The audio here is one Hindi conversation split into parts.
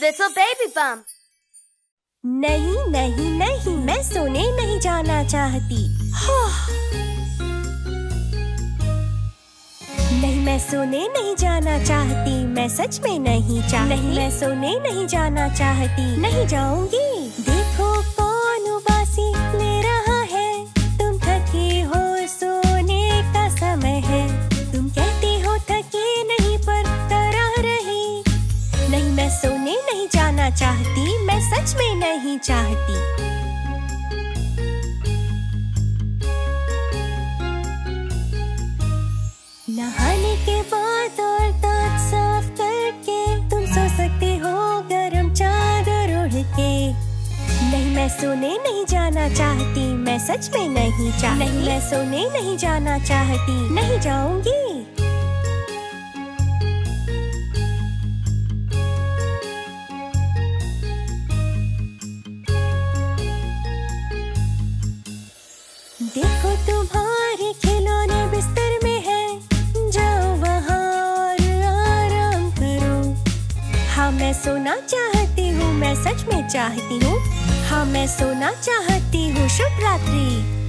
little baby bum. नहीं नहीं नहीं मैं सोने नहीं जाना चाहती। हाँ। नहीं मैं सोने नहीं जाना चाहती। मैं सच में नहीं चाहती। नहीं। मैं सोने नहीं जाना चाहती। नहीं जाऊँगी। चाहती मैं सच में नहीं चाहती। नहाने के बाद और दांत साफ़ करके तुम सो सकते हो गरम चादर ओढ़ के नहीं मैं सोने नहीं जाना चाहती मैं सच में नहीं चाहती। नहीं। मैं सोने नहीं जाना चाहती नहीं जाऊँगी। हाँ मैं सोना चाहती हूँ, मैं सच में चाहती हूँ। हाँ मैं सोना चाहती हूँ, शुभ रात्रि।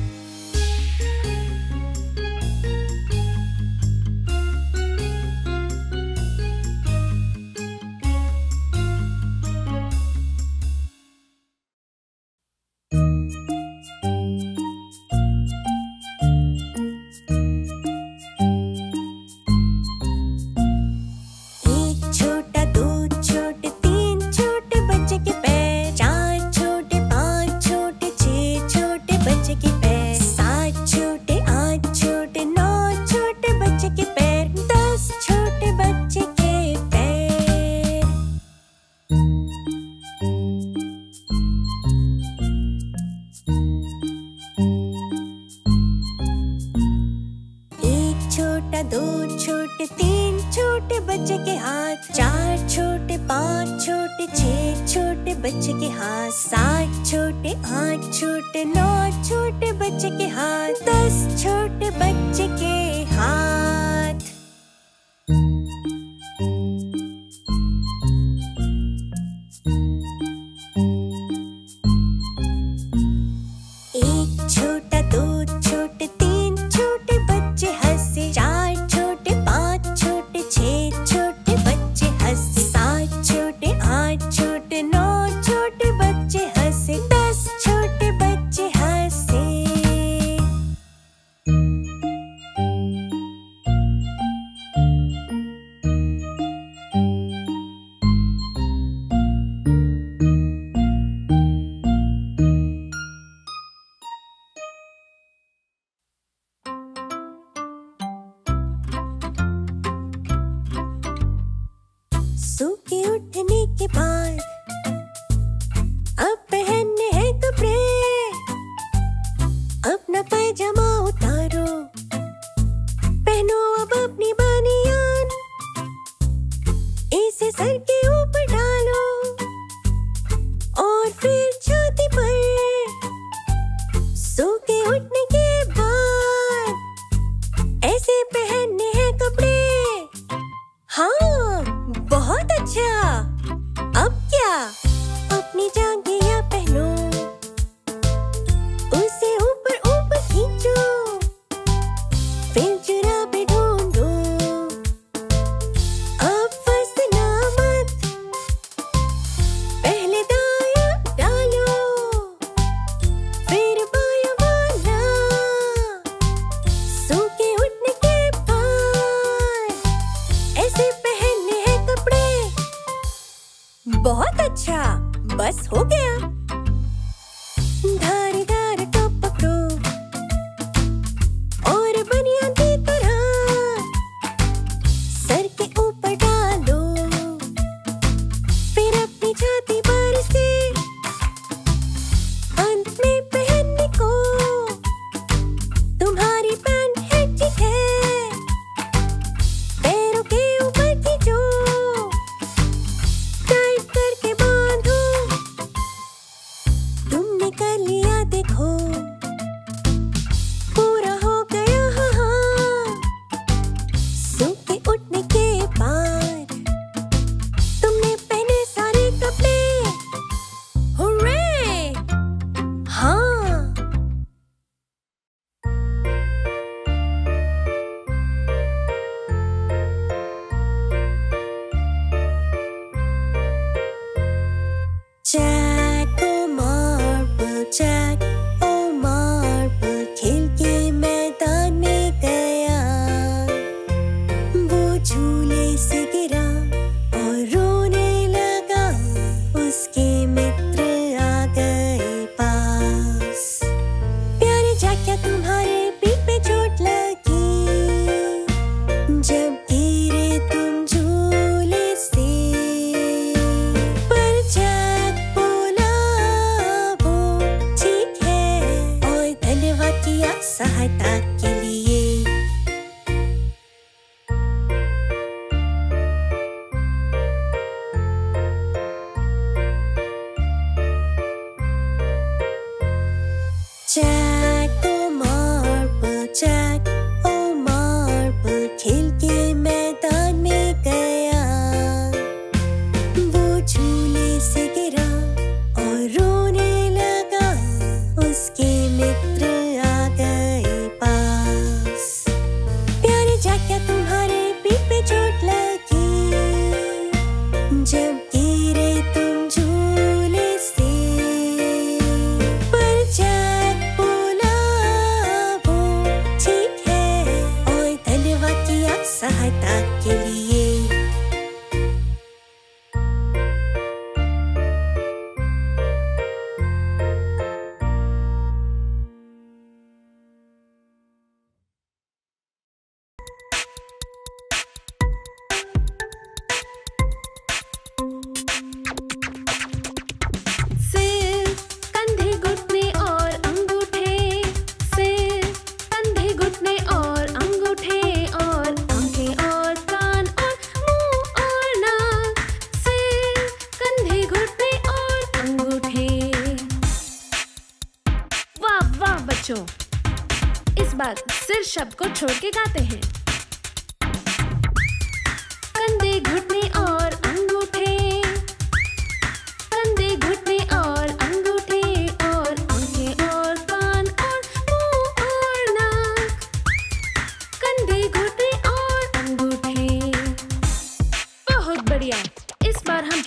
keep on अपनी जागी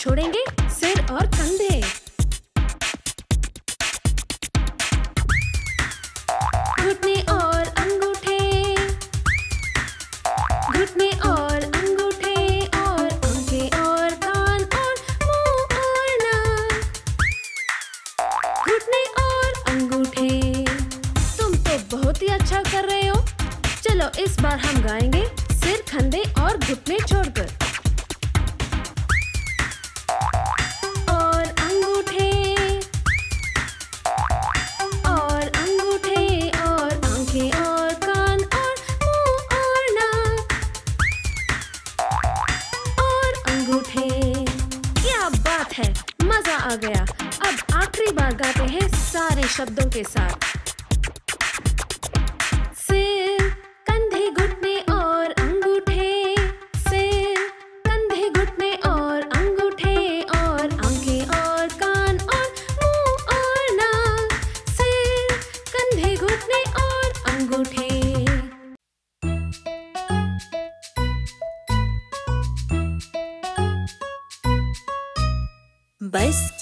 Chorengue बस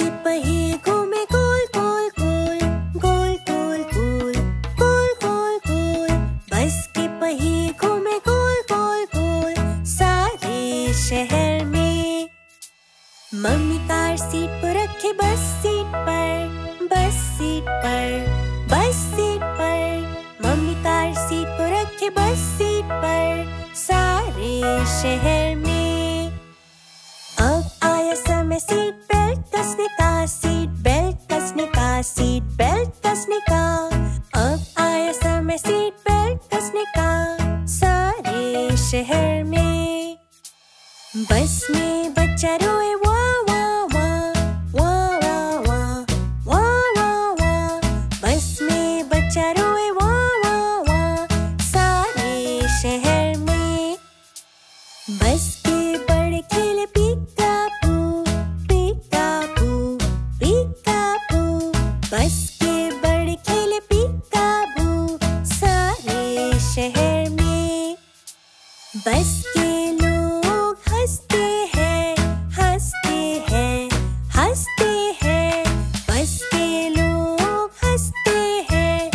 बस के लोग हँसते हैं हँसते हैं हँसते हैं। बस के लोग हँसते हैं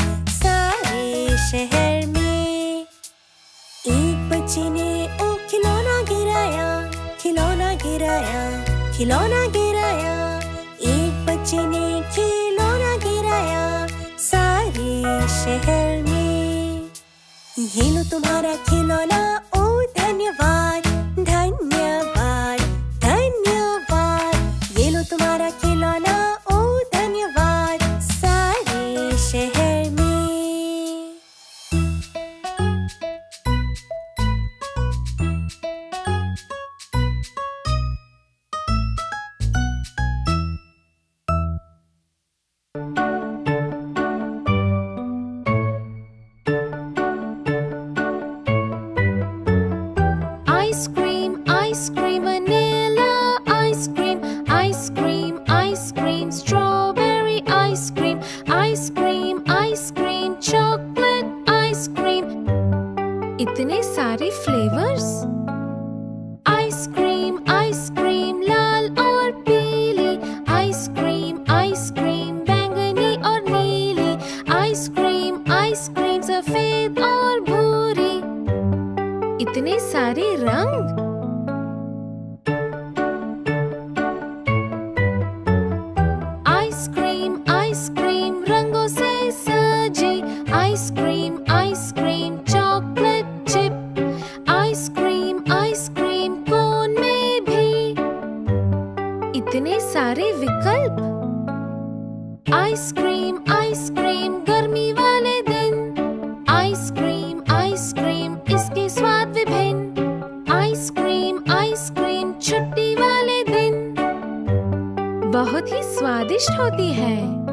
खिलौना गिराया खिलौना गिराया। एक बच्चे ने खिलौना गिराया सारे शहर में। ये लो तुम्हारा खिलौना flavors? आइसक्रीम आइसक्रीम गर्मी वाले दिन। आइसक्रीम आइसक्रीम इसके स्वाद विभिन्न। आइसक्रीम आइसक्रीम छुट्टी वाले दिन। बहुत ही स्वादिष्ट होती है।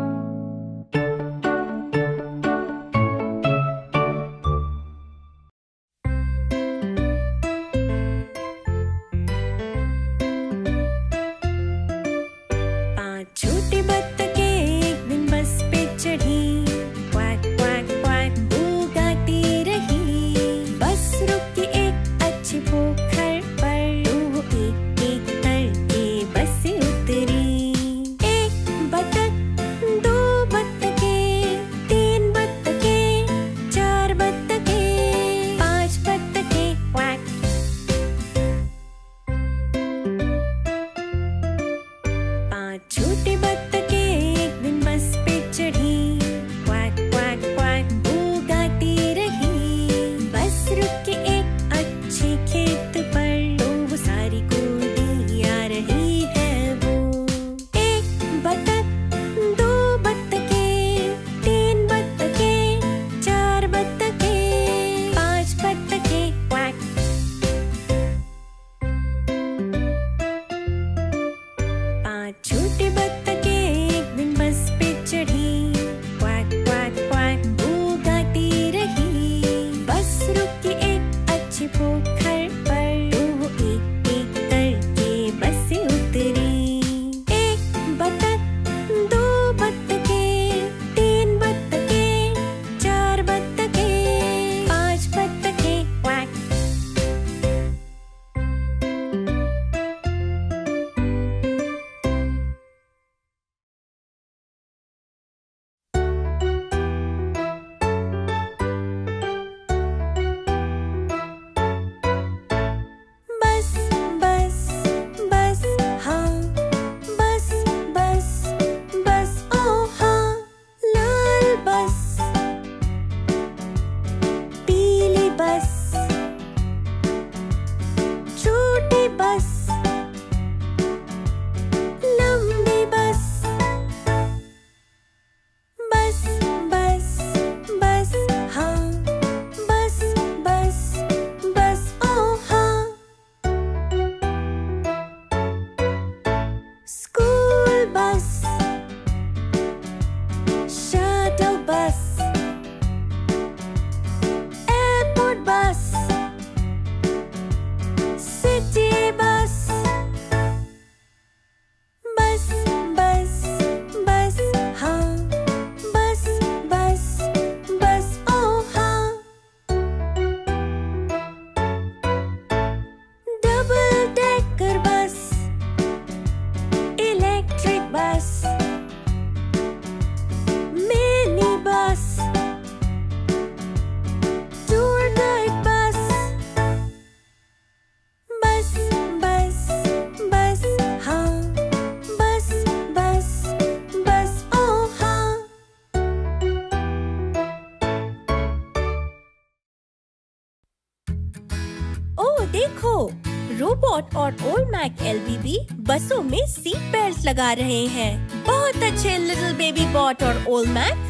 लगा रहे हैं। बहुत अच्छे लिटिल बेबी बॉट और ओल्ड मैन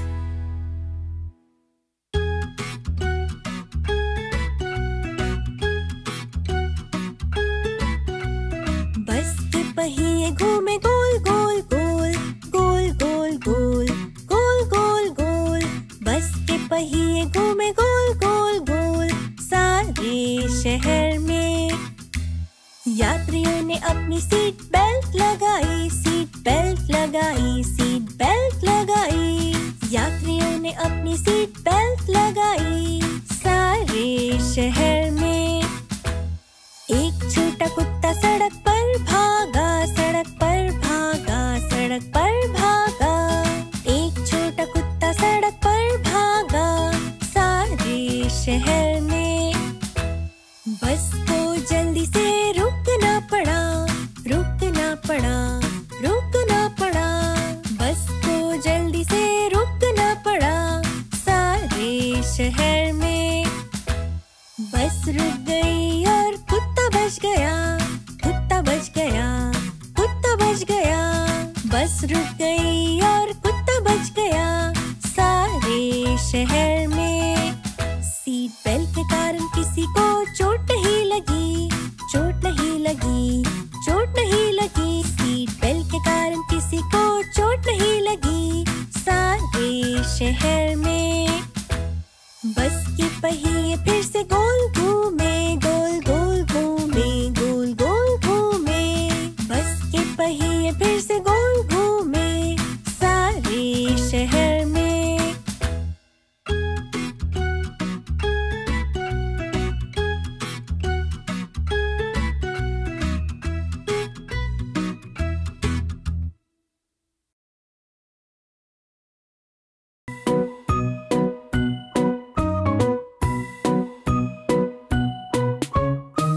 बस के पहिए घूमे गोल गोल गोल गोल गोल गोल गोल गोल गोल। बस के पहिए घूमे गोल गोल गोल, सारे शहर में। यात्रियों ने अपनी सीट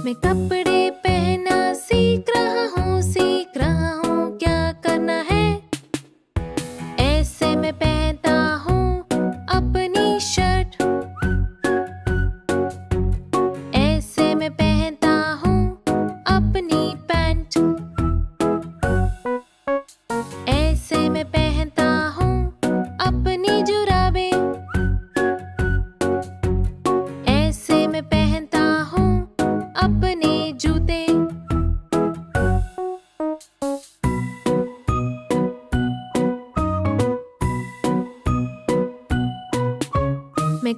में कपड़े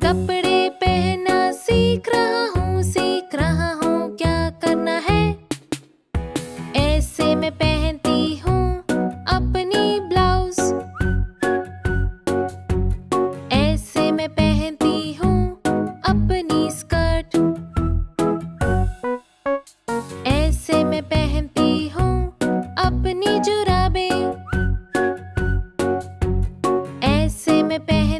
कपड़े पहना, सीख रहा हूँ, सीख रहा हूँ, क्या करना है? ऐसे में पहनती हूँ अपनी ब्लाउज। ऐसे में पहनती हूँ अपनी स्कर्ट। ऐसे में पहनती हूँ अपनी जुराबे। ऐसे में पहन